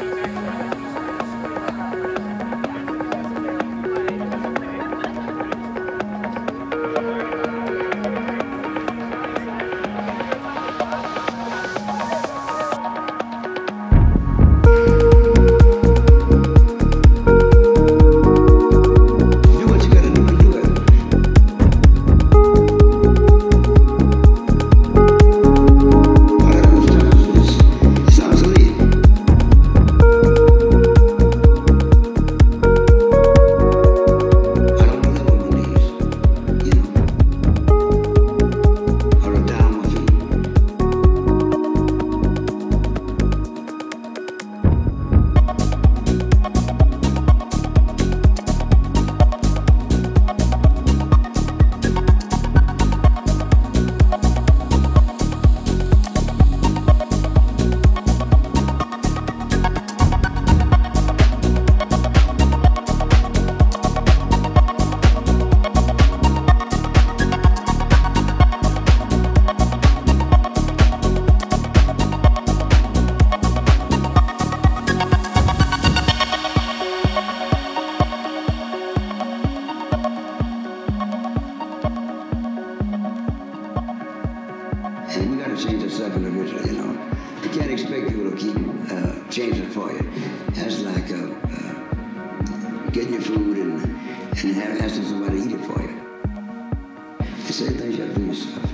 Do And we gotta change ourselves individually, you know. You can't expect people to keep uh, changing for you. That's like uh, uh, getting your food and, and have, asking somebody to eat it for you. The same thing you gotta do yourself.